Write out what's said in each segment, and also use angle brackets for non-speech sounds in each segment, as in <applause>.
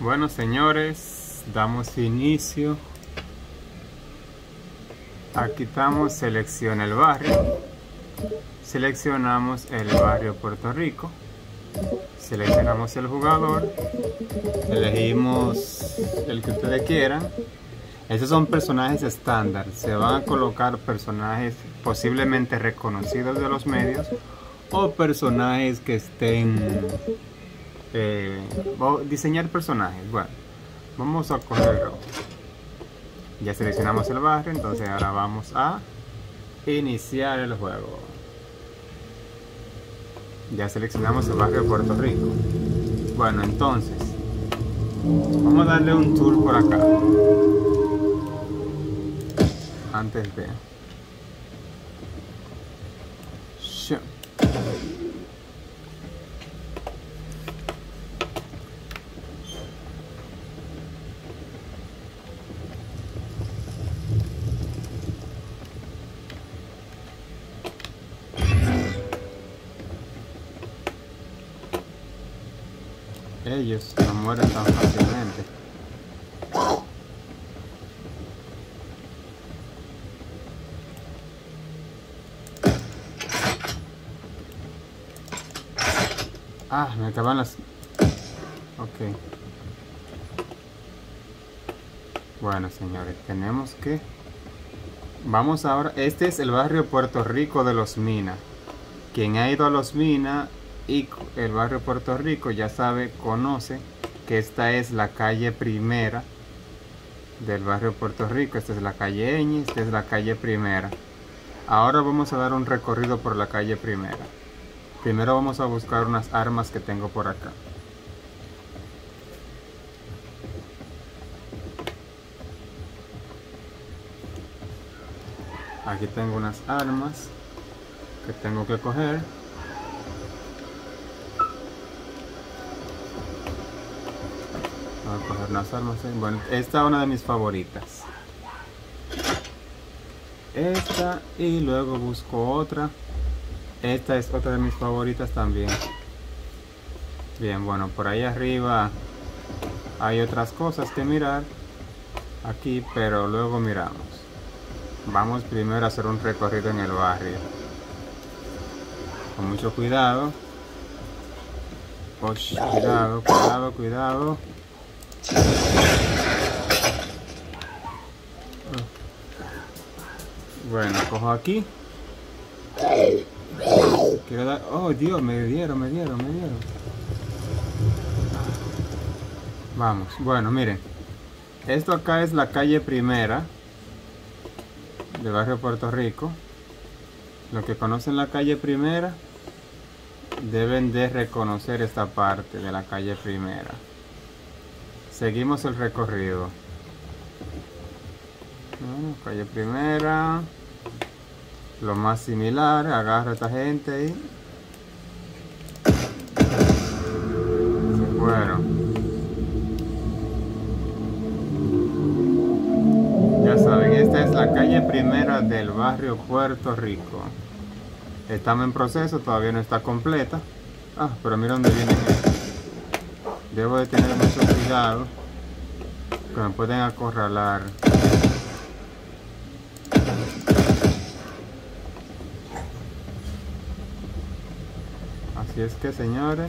Bueno señores, damos inicio. Aquí estamos, selecciona el barrio. Seleccionamos el barrio Puerto Rico. Seleccionamos el jugador. Elegimos el que ustedes quieran. Estos son personajes estándar. Se van a colocar personajes posiblemente reconocidos de los medios o personajes que estén eh, diseñar personajes bueno vamos a coger ya seleccionamos el barrio entonces ahora vamos a iniciar el juego. Ya seleccionamos el barrio de Puerto Rico. Bueno entonces vamos a darle un tour por acá. Antes de ellos no mueren tan fácilmente. Ah, me acaban las... Ok. Bueno, señores, tenemos que... Vamos ahora... Este es el barrio Puerto Rico de Los Minas. Quien ha ido a Los Minas y el barrio Puerto Rico ya sabe, conoce que esta es la calle primera del barrio Puerto Rico. Esta es la calle Eñi, esta es la calle primera. Ahora vamos a dar un recorrido por la calle primera. Primero vamos a buscar unas armas que tengo por acá. Aquí tengo unas armas que tengo que coger. Las armas. Bueno, esta es una de mis favoritas. Esta y luego busco otra. Esta es otra de mis favoritas también. Bien, bueno, por ahí arriba hay otras cosas que mirar. Aquí, pero luego miramos. Vamos primero a hacer un recorrido en el barrio. Con mucho cuidado. cuidado, cuidado, cuidado. Bueno, cojo aquí. Oh, Dios, me dieron, me dieron, me dieron. Vamos, bueno, miren. Esto acá es la calle primera del barrio Puerto Rico. Los que conocen la calle primera deben de reconocer esta parte de la calle primera. Seguimos el recorrido. calle primera. Lo más similar, agarra a esta gente ahí. Se fueron. Ya saben, esta es la calle primera del barrio Puerto Rico. Estamos en proceso, todavía no está completa. Ah, pero mira dónde vienen Debo de tener mucho cuidado que me pueden acorralar. Así es que señores,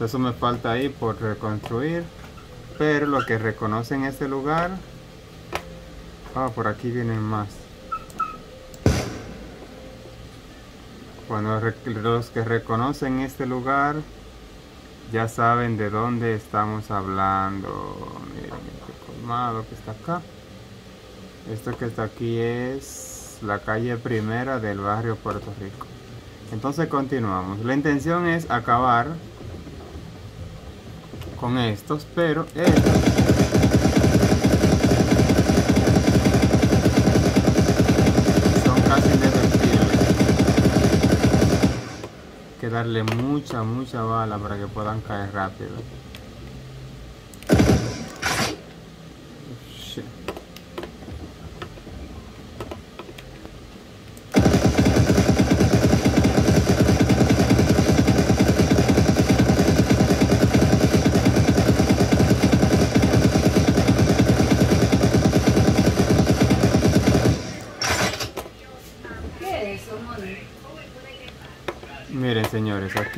eso me falta ahí por reconstruir. Pero lo que reconocen este lugar, ah, por aquí vienen más. Cuando los que reconocen este lugar ya saben de dónde estamos hablando. Miren este colmado que está acá. Esto que está aquí es la calle primera del barrio Puerto Rico. Entonces continuamos. La intención es acabar con estos, pero darle mucha, mucha bala para que puedan caer rápido.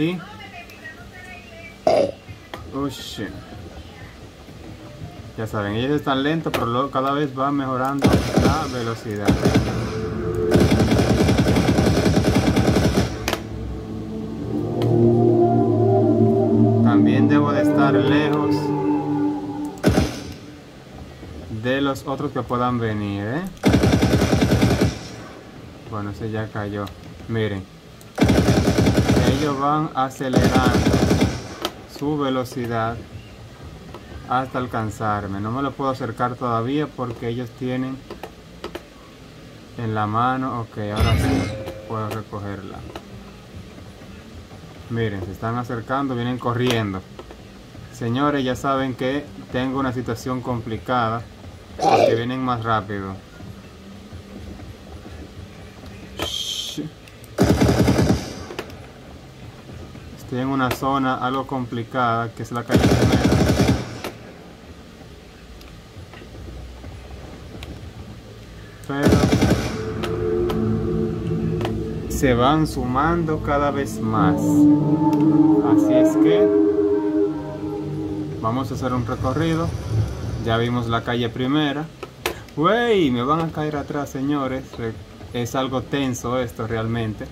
Aquí. Ya saben, ellos están lentos, pero luego cada vez va mejorando la velocidad. También debo de estar lejos de los otros que puedan venir, ¿eh? Bueno, ese ya cayó. Miren. Ellos van acelerando su velocidad hasta alcanzarme. No me lo puedo acercar todavía porque ellos tienen en la mano. Ok, ahora sí puedo recogerla. Miren, se están acercando, vienen corriendo. Señores, ya saben que tengo una situación complicada porque vienen más rápido. Estoy en una zona algo complicada que es la calle primera. Pero se van sumando cada vez más. Así es que vamos a hacer un recorrido. Ya vimos la calle primera. ¡Wey! Me van a caer atrás, señores. Es algo tenso esto realmente.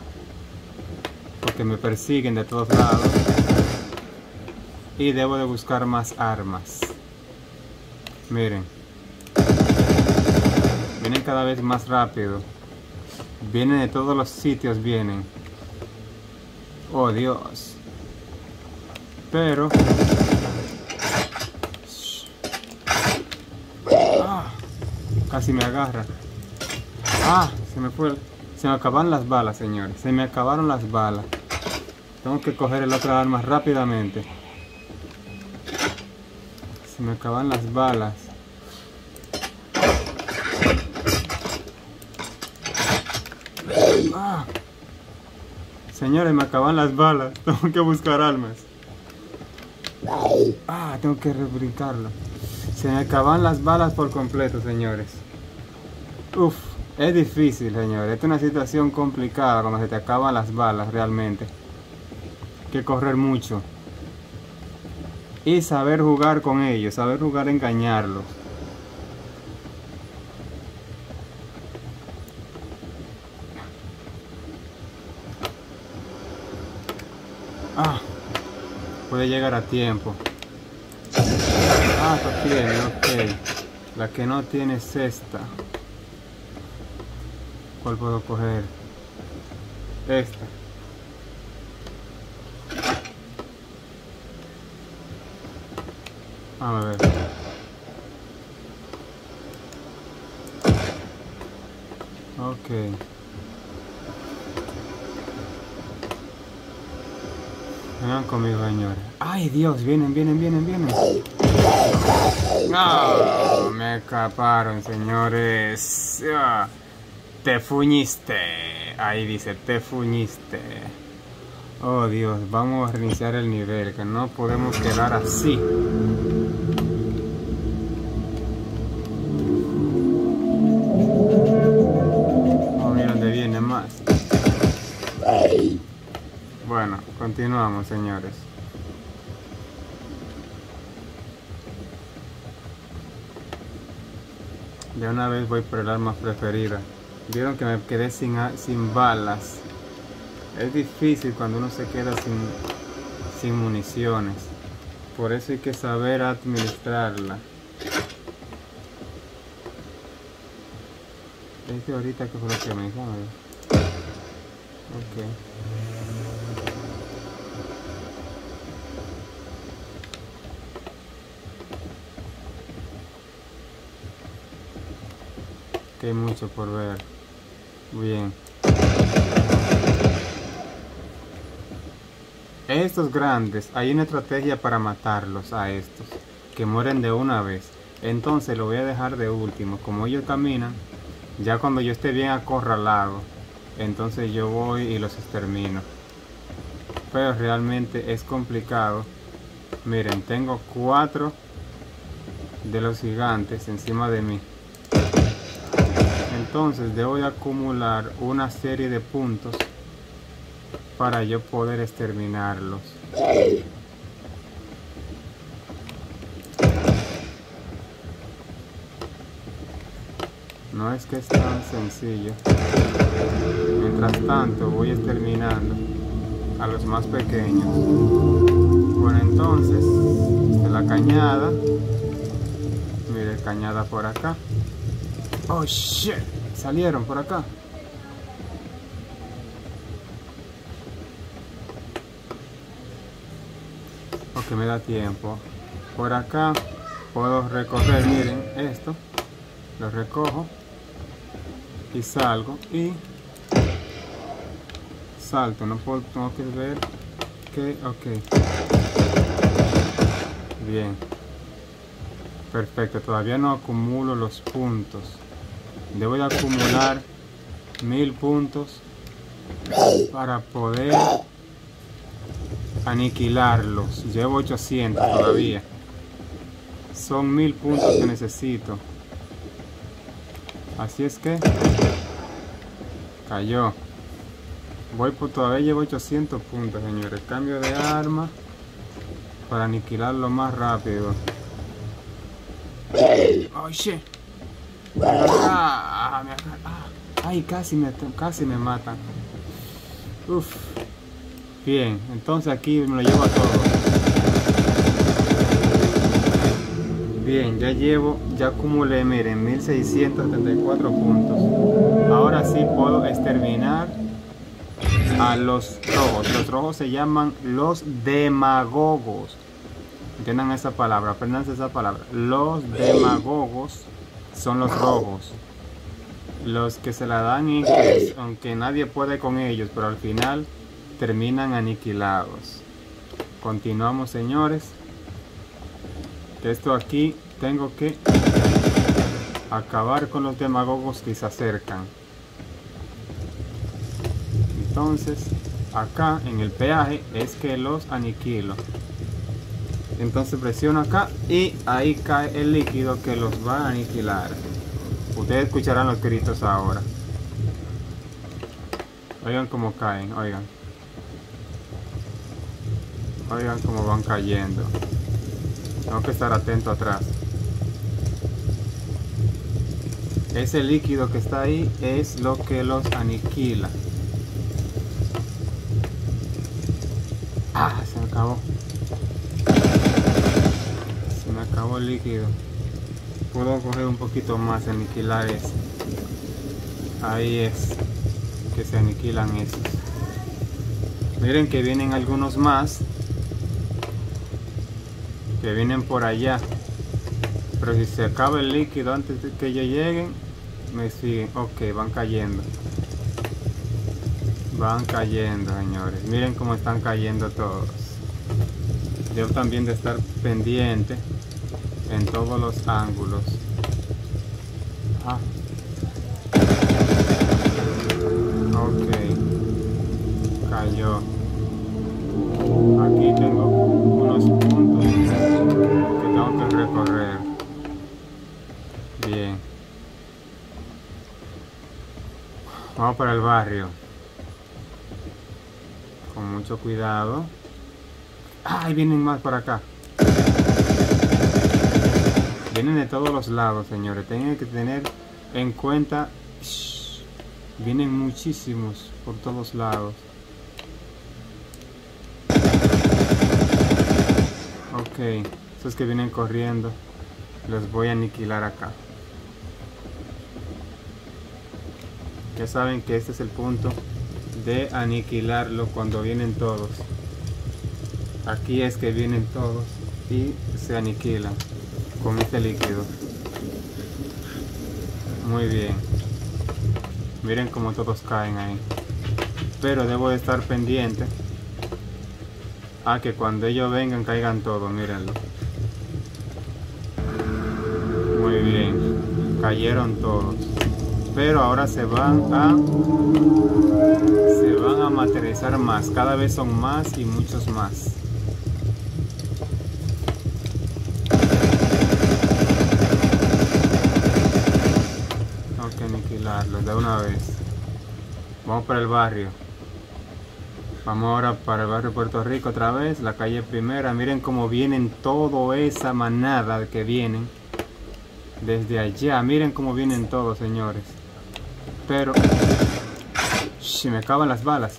Porque me persiguen de todos lados. Y debo de buscar más armas. Miren. Vienen cada vez más rápido. Vienen de todos los sitios, vienen. Oh Dios. Pero... Ah, casi me agarra. Ah, se me fue. Se me acabaron las balas, señores. Se me acabaron las balas. Tengo que coger el otro arma rápidamente. Se me acaban las balas. Ah. Señores, me acaban las balas. <laughs> Tengo que buscar armas. Ah, tengo que rebrincarlo. Se me acaban las balas por completo, señores. Uf, es difícil, señores. Esta es una situación complicada cuando se te acaban las balas realmente. Que correr mucho. Y saber jugar con ellos, saber jugar engañarlos. Ah, puede llegar a tiempo. Ah, tiene, ok. La que no tiene es esta. ¿Cuál puedo coger? Esta. A ver. Ok. Vengan conmigo, señores. ¡Ay, Dios! Vienen, vienen, vienen, vienen. No, me escaparon, señores. Ah, te fuñiste. Ahí dice, te fuñiste. Oh, Dios, vamos a reiniciar el nivel, que no podemos quedar así. Continuamos, señores. De una vez voy por el arma preferida. Vieron que me quedé sin, sin balas. Es difícil cuando uno se queda sin, sin municiones. Por eso hay que saber administrarla. Este ahorita que fue lo que me dijo. Ok. Que hay mucho por ver. Bien. Estos grandes, hay una estrategia para matarlos a estos, que mueren de una vez. Entonces lo voy a dejar de último. Como ellos caminan, ya cuando yo esté bien acorralado, entonces yo voy y los extermino. Pero realmente es complicado. Miren, tengo cuatro de los gigantes encima de mí entonces debo de acumular una serie de puntos para yo poder exterminarlos. No es que es tan sencillo. Mientras tanto voy exterminando a los más pequeños. Bueno, entonces, la cañada. Mire, cañada por acá. Oh, shit. Salieron por acá. Ok, me da tiempo. Por acá puedo recorrer, miren, esto. Lo recojo y salgo y salto no puedo tengo que ver que ok bien perfecto todavía no acumulo los puntos debo de acumular mil puntos para poder aniquilarlos llevo 800 todavía son mil puntos que necesito Así es que cayó. Voy por todavía llevo 800 puntos, señores. Cambio de arma para aniquilarlo más rápido. Oh shit. Ah, ay, casi me, casi me matan. Uf. Bien, entonces aquí me lo llevo a todo. Bien, ya llevo, ya acumulé, miren, 1674 puntos. Ahora sí puedo exterminar a los rojos. Los rojos se llaman los demagogos. Entiendan esa palabra, aprendanse esa palabra. Los demagogos son los rojos. Los que se la dan inglés, aunque nadie puede con ellos, pero al final terminan aniquilados. Continuamos, señores esto aquí tengo que acabar con los demagogos que se acercan entonces acá en el peaje es que los aniquilo entonces presiono acá y ahí cae el líquido que los va a aniquilar ustedes escucharán los gritos ahora oigan cómo caen oigan oigan cómo van cayendo tengo que estar atento atrás. Ese líquido que está ahí es lo que los aniquila. Ah, se acabó. Acabó el líquido. Puedo coger un poquito más, aniquilar ese. Ahí es que se aniquilan esos. Miren que vienen algunos más que vienen por allá. Pero si se acaba el líquido antes de que ellos lleguen, me siguen. Ok, van cayendo. Van cayendo, señores. Miren cómo están cayendo todos. Debo también de estar pendiente en todos los ángulos. Ah. Ok. Cayó. Aquí tengo unos puntos recorrer. Bien. Vamos para el barrio. Con mucho cuidado. ¡Ay! Vienen más para acá. Vienen de todos los lados, señores. Tienen que tener en cuenta... vienen muchísimos por todos lados. Ok. Estos que vienen corriendo, los voy a aniquilar acá. Ya saben que este es el punto de aniquilarlo cuando vienen todos. Aquí es que vienen todos y se aniquilan con este líquido. Muy bien. Miren cómo todos caen ahí. Pero debo de estar pendiente a que cuando ellos vengan caigan todos, mírenlo. cayeron todos pero ahora se van a se van a materializar más cada vez son más y muchos más vamos para el barrio Vamos ahora para el barrio Puerto Rico otra vez, la calle primera. Miren cómo vienen toda esa manada que vienen desde allá. Miren cómo vienen todos, señores. Pero... Si me acaban las balas.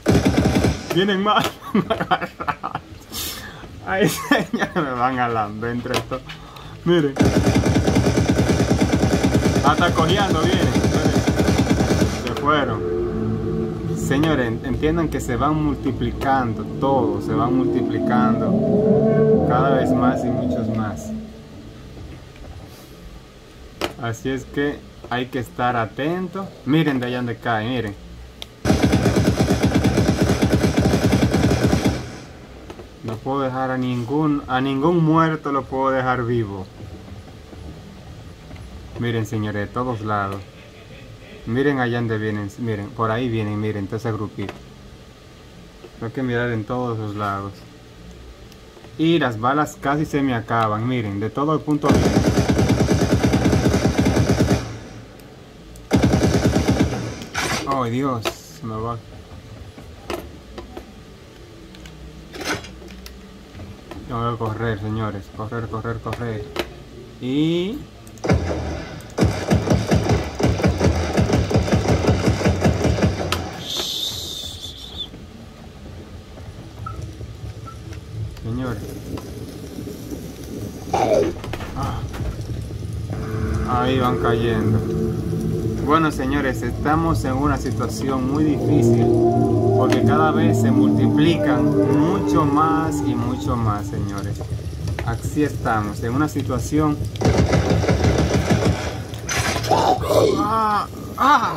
Vienen más. <laughs> Ay, señores, me van a lamber entre esto. Miren. Hasta cojeando vienen. Se fueron. Señores, entiendan que se van multiplicando todos, se van multiplicando cada vez más y muchos más. Así es que hay que estar atentos. Miren de allá donde cae, miren. No puedo dejar a ningún, a ningún muerto lo puedo dejar vivo. Miren señores, de todos lados. Miren allá donde vienen, miren, por ahí vienen, miren, todo ese grupito. Tengo que mirar en todos los lados. Y las balas casi se me acaban, miren, de todo el punto. Oh Dios, me va. Tengo que correr, señores, correr, correr, correr. Y Ahí van cayendo. Bueno, señores, estamos en una situación muy difícil porque cada vez se multiplican mucho más y mucho más, señores. Así estamos, en una situación... ¡Ah! ¡Ah!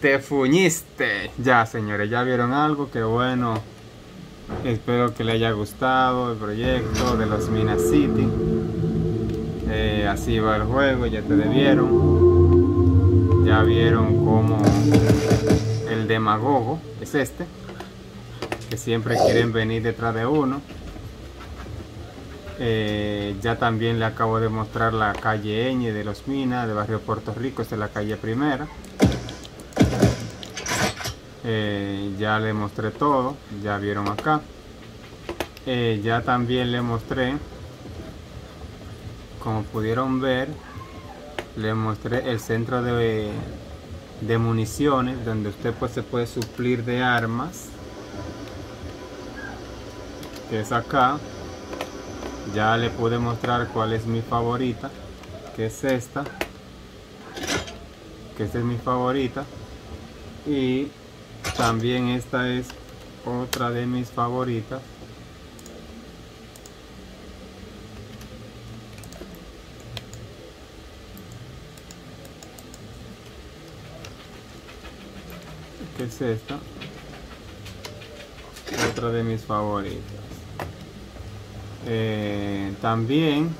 Te fuñiste. Ya, señores, ya vieron algo, que bueno. Espero que les haya gustado el proyecto de los Minas City. Así va el juego, ya te debieron. Ya vieron cómo el demagogo es este. Que siempre quieren venir detrás de uno. Eh, ya también le acabo de mostrar la calle Eñe de los Minas, de barrio Puerto Rico, esta es la calle primera. Eh, ya le mostré todo, ya vieron acá. Eh, ya también le mostré, como pudieron ver, le mostré el centro de, de municiones, donde usted pues se puede suplir de armas. Que es acá. Ya le pude mostrar cuál es mi favorita, que es esta. Que esta es mi favorita. Y también esta es otra de mis favoritas. Es esta? Otra de mis favoritas. Eh, también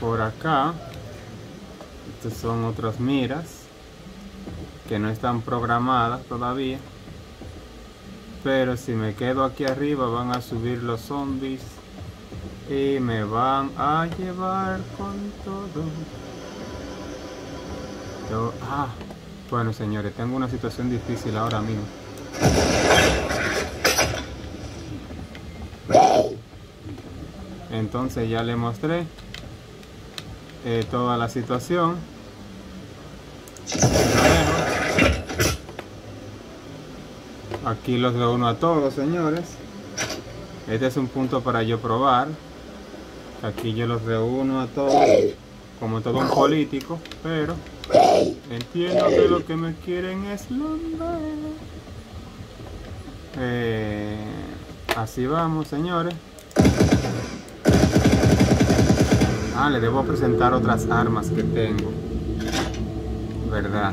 por acá estas son otras miras que no están programadas todavía pero si me quedo aquí arriba van a subir los zombies y me van a llevar con todo ah, bueno señores tengo una situación difícil ahora mismo entonces ya le mostré eh, toda la situación Aquí los reúno a todos, señores. Este es un punto para yo probar. Aquí yo los reúno a todos, como todo un político, pero entiendo que lo que me quieren es la eh, así vamos, señores. Ah, le debo presentar otras armas que tengo. ¿Verdad?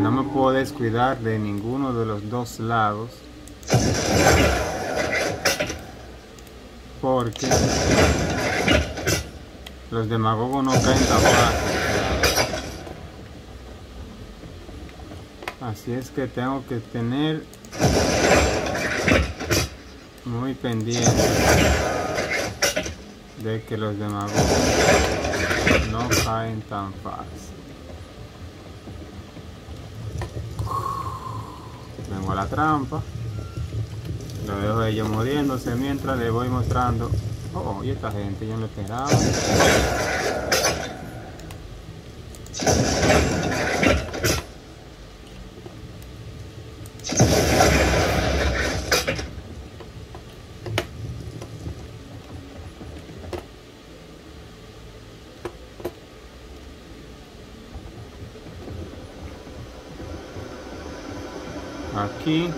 No me puedo descuidar de ninguno de los dos lados. Porque los demagogos no caen tan Así es que tengo que tener muy pendiente de que los demagogos no caen tan fácil. Vengo a la trampa. Lo dejo ellos muriéndose mientras le voy mostrando. Oh, y esta gente, yo no esperaba. Aquí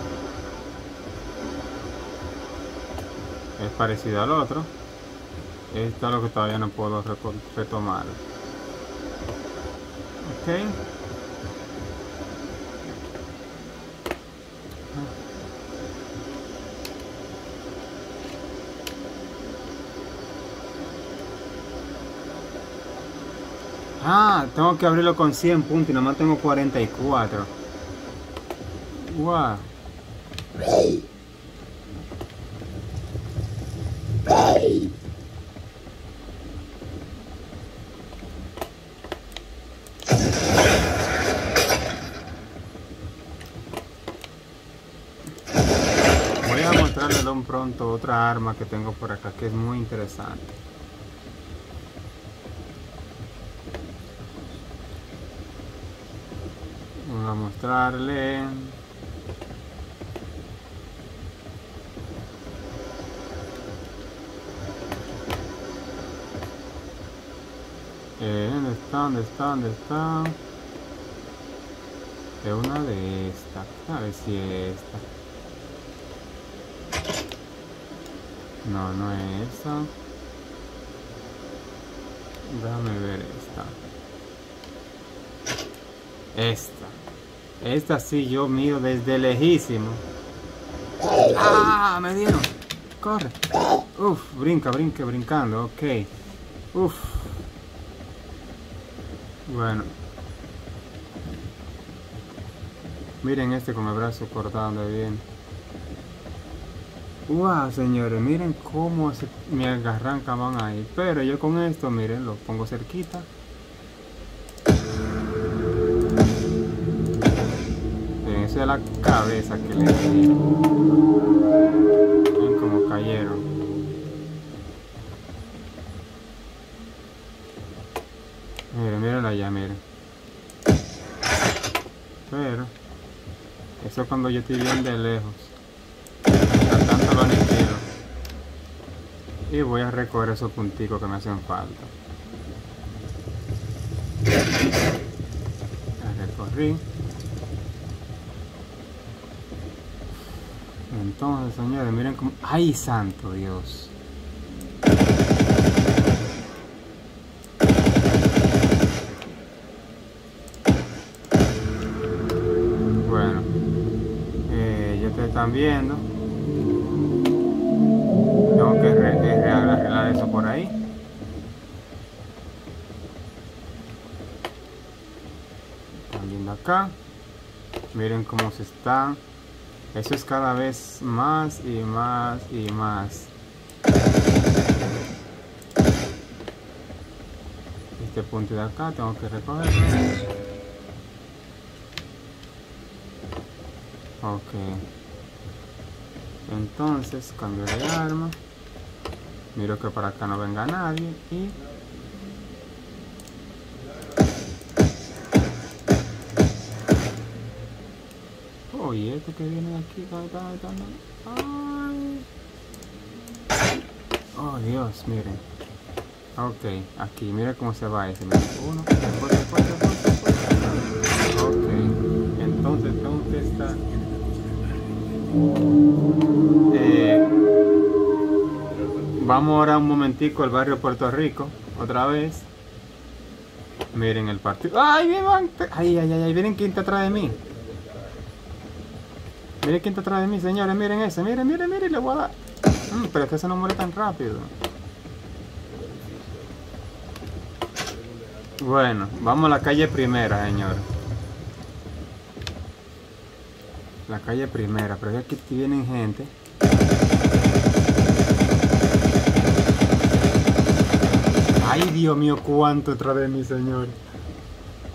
es parecido al otro. Esto es lo que todavía no puedo retomar. Ok. Ah, tengo que abrirlo con 100 puntos y nomás tengo 44. Wow. Voy a mostrarle un pronto otra arma que tengo por acá que es muy interesante. Voy a mostrarle. Eh, ¿Dónde está? ¿Dónde está? ¿Dónde está? Es una de estas. A ver si es esta. No, no es esa. Déjame ver esta. Esta. Esta sí yo miro desde lejísimo. ¡Ah! Me dieron. Corre. Uf, brinca, brinca, brincando. Ok. Uf. Bueno. Miren este con el brazo cortando bien. Wow, señores, miren cómo me agarranca van ahí. Pero yo con esto, miren, lo pongo cerquita. Miren, esa es la cabeza que le. Miren cómo cayeron. Miren, miren allá, miren. Pero, eso cuando yo estoy bien de lejos. Y voy a recoger esos punticos que me hacen falta. Ya recorrí. Entonces, señores, miren cómo... ¡Ay, santo Dios! Bueno, eh, ya te están viendo. Acá. Miren cómo se está. Eso es cada vez más y más y más. Este punto de acá tengo que recogerlo. Ok. Entonces cambio de arma. Miro que para acá no venga nadie y... Y este que viene de aquí. Ay. Oh, Dios, miren. Ok, aquí, mira cómo se va ese. Uno, fuerte, fuerte. Ok, entonces, ¿dónde está? Eh, vamos ahora un momentico al barrio Puerto Rico, otra vez. Miren el partido. ¡Ay, bien, van! ¡Ay, ay, ay! ay, Miren quién está atrás de mí. Miren quién está atrás de mí, señores. Miren ese. Miren, miren, miren. Le voy a dar. Mm, pero es que ese no muere tan rápido. Bueno, vamos a la calle primera, señores. La calle primera, pero aquí vienen gente. ¡Ay, Ay, Dios mío, cuánto otra vez, mi señor.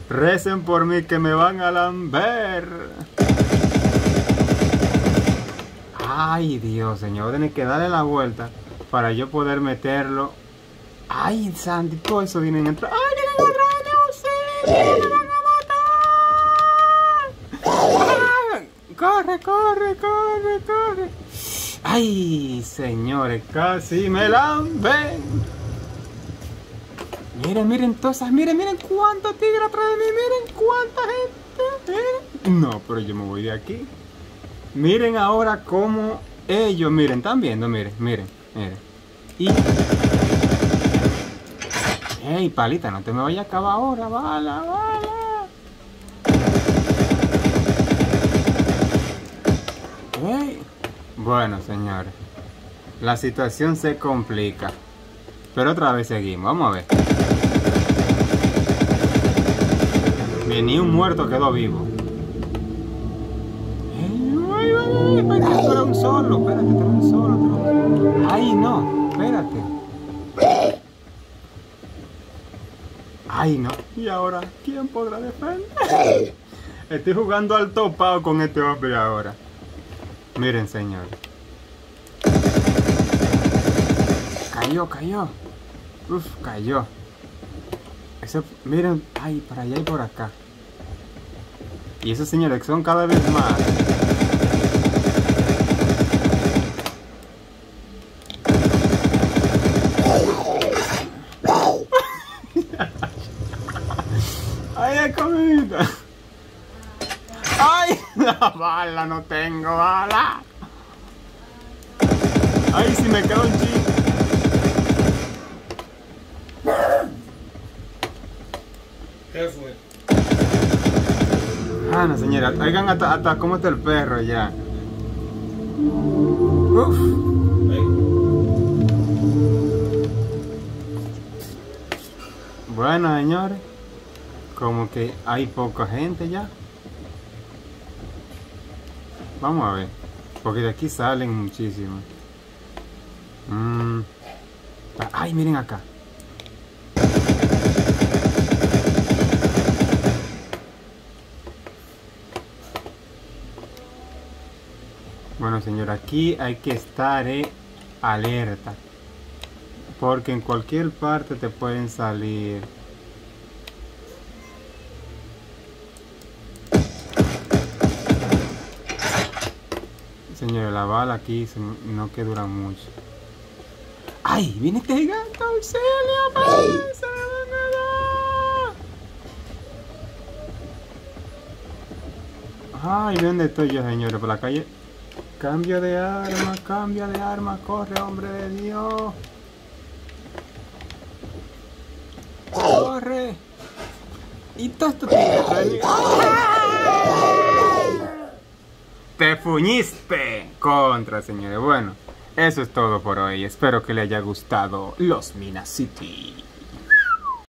Recen por mí que me van a lamber. Ay, Dios, señor. Tiene que darle la vuelta para yo poder meterlo. Ay, Sandy, todo eso viene en entrar. ¡Ay, vienen otra vez! ¡Me van a matar! ¡Corre, corre, corre, corre! Ay, señores, casi me lamben. Miren, miren todas esas, miren, miren cuántos tigres atrás de mí, miren cuánta gente. No, pero yo me voy de aquí. Miren ahora cómo ellos, miren, están viendo, miren, miren, miren. Y... Ey, palita, no te me vayas a acabar ahora, bala, bala. Ey. Bueno, señores. La situación se complica. Pero otra vez seguimos, vamos a ver. ni un muerto quedó vivo. Solo, espérate, tú un solo. Ay, no, espérate. Ay, no. ¿Y ahora quién podrá defender? Estoy jugando al topado con este hombre ahora. Miren, señor. Cayó, cayó. Uf, cayó. Miren, ay, para allá y por acá. Y esos señores son cada vez más. ¡Ay, hay comida! ¡Ay! La bala, no tengo bala. ¡Ay, si me quedo un chico! ¿Qué fue? Ah, no, señora. Oigan hasta, hasta cómo está el perro ya. Uf. Bueno, señores. Como que hay poca gente ya. Vamos a ver. Porque de aquí salen muchísimos. Mm. Ay, miren acá. Bueno, señor, aquí hay que estar eh, alerta. Porque en cualquier parte te pueden salir. Señor, la bala aquí no que dura mucho. ¡Ay! ¡Viene este gigante! ¡Auxilio! ¡Se ¡Ay! ¿Dónde estoy yo, señores? Por la calle Cambio de arma, cambia de arma, corre, hombre de Dios. Corre. Y todo esto te fuñiste contra, señores. Bueno, eso es todo por hoy. Espero que le haya gustado Los Minas City.